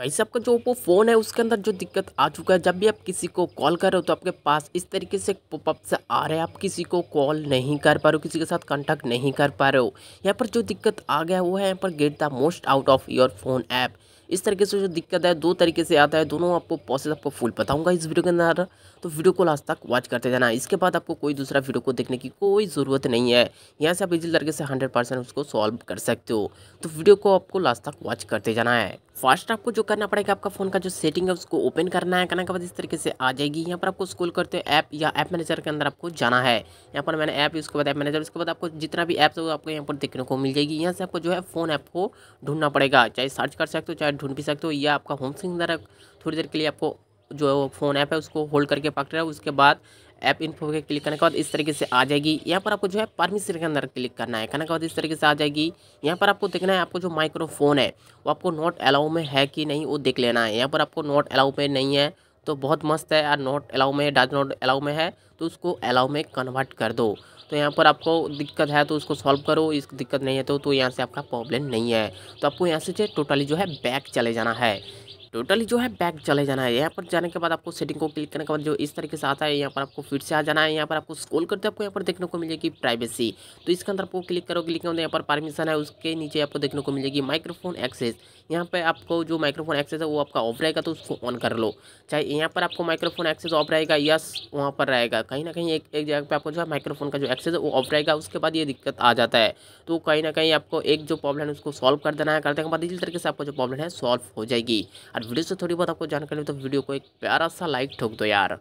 कैसे आपका जो ओप्पो फ़ोन है, उसके अंदर जो दिक्कत आ चुका है, जब भी आप किसी को कॉल कर रहे हो तो आपके पास इस तरीके से पॉपअप से आ रहे हैं। आप किसी को कॉल नहीं कर पा रहे हो, किसी के साथ कांटेक्ट नहीं कर पा रहे हो। यहाँ पर जो दिक्कत आ गया, वो है यहाँ पर get the most out of your phone app इस तरीके से जो दिक्कत है, दो तरीके से आता है। दोनों आपको प्रोसेस आपको फुल बताऊँगा इस वीडियो के अंदर। तो वीडियो को लास्ट तक वॉच करते जाना इसके बाद आपको कोई दूसरा वीडियो को देखने की कोई ज़रूरत नहीं है। यहाँ से आप इजी तरीके से हंड्रेड परसेंट उसको सॉल्व कर सकते हो। तो वीडियो को आपको लास्ट तक वॉच करते जाना है। फ़र्स्ट आपको जो करना पड़ेगा आपका फ़ोन का जो सेटिंग है, उसको ओपन करना है। करने के बाद इस तरीके से आ जाएगी। यहाँ पर आपको स्कूल करते हो ऐप या ऐप मैनेजर के अंदर आपको जाना है। यहाँ पर मैंने ऐप उसके बाद ऐप मैनेजर उसके बाद आपको जितना भी ऐप्स है वो आपको यहाँ पर देखने को मिल जाएगी। यहाँ से आपको जो है फ़ोन ऐप को ढूंढना पड़ेगा। चाहे सर्च कर सकते हो, चाहे ढूंढ भी सकते हो। या आपका होम अंदर थोड़ी देर के लिए आपको जो फ़ोन ऐप है, उसको होल्ड करके पकड़ रहा है उसके बाद ऐप इन्फो के क्लिक करने के बाद इस तरीके से आ जाएगी। यहाँ पर आपको जो है परमिशन के अंदर क्लिक करना है। करने के बाद इस तरीके से आ जाएगी। यहाँ पर आपको देखना है, आपको जो माइक्रोफोन है, वो आपको नॉट अलाउ में है कि नहीं, वो देख लेना है। यहाँ पर आपको नॉट अलाउ में नहीं है। तो बहुत मस्त है यार नॉट अलाउ में डज नॉट अलाउ में है तो उसको अलाउ में कन्वर्ट कर दो। तो यहाँ पर आपको दिक्कत है तो उसको सॉल्व करो इस दिक्कत नहीं है तो, तो यहाँ से आपका प्रॉब्लम नहीं है। तो आपको यहाँ से टोटली जो है बैक चले जाना है। टोटली जो है बैक चले जाना है। यहाँ पर जाने के बाद आपको सेटिंग को क्लिक करने के बाद जो इस तरीके से आता है, यहाँ पर आपको फिर से आ जाना है। यहाँ पर आपको स्क्रॉल करते आपको यहाँ पर देखने को मिलेगी प्राइवेसी तो इसके अंदर आपको क्लिक करो क्लिक यहाँ पर परमिशन है, उसके नीचे आपको देखने को मिलेगी माइक्रोफोन एक्सेस यहाँ पर आपको जो माइक्रोफोन एक्सेस है, वो आपका ऑफ़ रहेगा तो उसको ऑन कर लो। चाहे यहाँ पर आपको माइक्रोफोन एक्सेस ऑफ़ रहेगा यस वहाँ पर रहेगा। कहीं ना कहीं एक एक जगह पर आपको जो है माइक्रोफोन का जो एक्सेस है, वो ऑफ़ रहेगा। उसके बाद ये दिक्कत आ जाता है। तो कहीं ना कहीं आपको एक जो प्रॉब्लम है, उसको सॉल्व कर देना है। करने के बाद इसी तरीके से आपको जो प्रॉब्लम है सॉल्व हो जाएगी। और वीडियो से थोड़ी बहुत आपको जानकारी तो वीडियो को एक प्यारा सा लाइक ठोक दो यार।